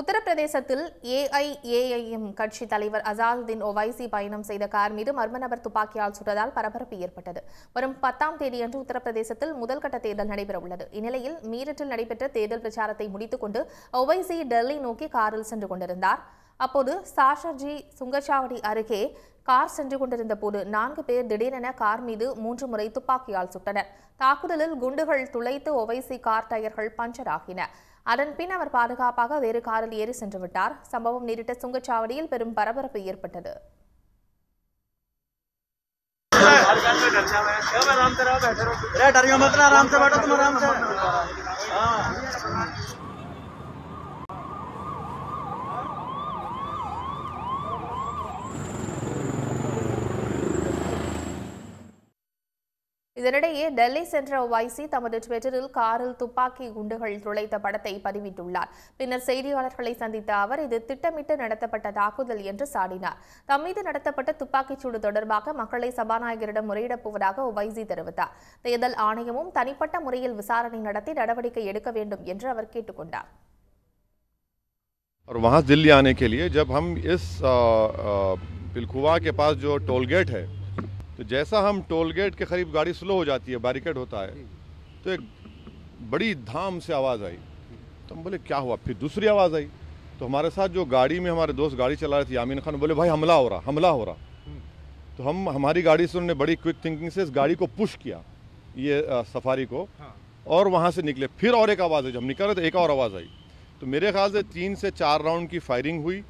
உத்தரப்பிரதேசத்தில் ஏஐஏஐஎம் கட்சி தலைவர் அசாதுதீன் ஒவைசி பயணம் செய்த கார் மீது மர்ம நபர் துப்பாக்கியால் சுட்டதால் பரபரப்பு ஏற்பட்டது. வரும் பத்தாம் தேதியன்று உத்தரப்பிரதேசத்தில் முதல் கட்ட தேர்தல் நடைபெறவுள்ளது. இந்நிலையில் மீரட்டில் நடைபெற்ற தேர்தல் பிரச்சாரத்தை முடித்துக் கொண்டு ஒவைசி டெல்லி நோக்கி காரில் சென்று கொண்டிருந்தார். அப்போது சாஷர்ஜி சுங்கச்சாவடி அருகே கார் சென்று கொண்டிருந்த போது நான்கு பேர் திடீரென கார் மீது மூன்று முறை துப்பாக்கியால் சுட்டனர் தாக்குதலில் குண்டுகள் துளைத்து ஒவைசி கார் டயர்கள் பஞ்சர் ஆகின அதன் பின் அவர் பாதுகாப்பாக வேறு காரில் ஏறி சென்று விட்டார் சம்பவம் நேரிட்ட சுங்கச்சாவடியில் பெரும் பரபரப்பு ஏற்பட்டது अरे डरियो मत ना आराम से बैठो तुम आराम से இதனிடையே டெல்லி சென்ற ஒவைசி தமது ட்விட்டரில் காரில் துப்பாக்கி குண்டுகள் துளைத்த படத்தை பதிவிட்டுள்ளார் பின்னர் செய்தியாளர்களை சந்தித்த அவர் இது திட்டமிட்டு நடத்தப்பட்ட தாக்குதல் என்று சாடினார் தம் மீது நடத்தப்பட்ட துப்பாக்கிச் சூடு தொடர்பாக மக்களை சபாநாயகரிடம் முறையிடப் போவதாக ஒவைசி தெரிவித்தார் தேர்தல் ஆணையமும் தனிப்பட்ட முறையில் விசாரணை நடத்தி நடவடிக்கை எடுக்க வேண்டும் என்று அவர் கேட்டுக்கொண்டார் और वहाँ दिल्ली आने के लिए जब हम इस आ, आ, पिलखुआ के पास जो टोल गेट है तो जैसा हम टोल गेट के करीब गाड़ी स्लो हो जाती है बैरिकेड होता है तो एक बड़ी धाम से आवाज़ आई। तो हम बोले क्या हुआ? फिर दूसरी आवाज़ आई। तो हमारे साथ जो गाड़ी में हमारे दोस्त गाड़ी चला रहे थे यामीन खान बोले भाई हमला हो रहा हमला हो रहा। तो हम हमारी गाड़ी से उन्होंने बड़ी क्विक थिंकिंग से इस गाड़ी को पुश किया ये आ, सफारी को। हाँ। और वहाँ से निकले। फिर और एक आवाज़ आई जब निकल रहे तो एक और आवाज़ आई। तो मेरे ख्याल से तीन से चार राउंड की फायरिंग हुई।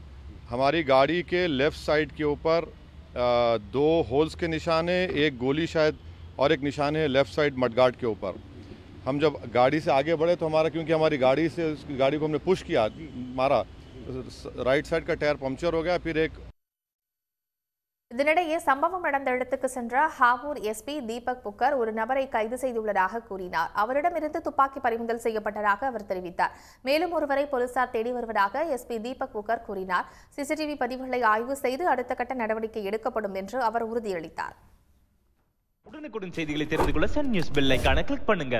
हमारी गाड़ी के लेफ़्ट साइड के ऊपर दो होल्स के निशान है एक गोली शायद, और एक निशान है लेफ़्ट साइड मडगार्ड के ऊपर। हम जब गाड़ी से आगे बढ़े तो हमारा, क्योंकि हमारी गाड़ी से गाड़ी को हमने पुश किया, मारा राइट साइड का टायर पंक्चर हो गया, फिर एक இதனிடையே சம்பவம் நடந்த இடத்துக்கு சென்ற ஹாவூர் எஸ்பி தீபக் புக்கர் ஒரு நபரை கைது செய்துள்ளதாக கூறினார். அவரிடமிருந்து துப்பாக்கி பறிமுதல் செய்யப்பட்டதாக அவர் தெரிவித்தார். மேலும் ஒருவரை போலீசார் தேடி வருவதாக எஸ்பி தீபக் புக்கர் கூறினார். சிசிடிவி பதிவுகளை ஆய்வு செய்து அடுத்த கட்ட நடவடிக்கை எடுக்கப்படும் என்று அவர் உறுதியளித்தார். உடனுக்குடன் செய்திகளை தெரிந்து கொள்ள சன் நியூஸ் பெல் கிளிக் பண்ணுங்க.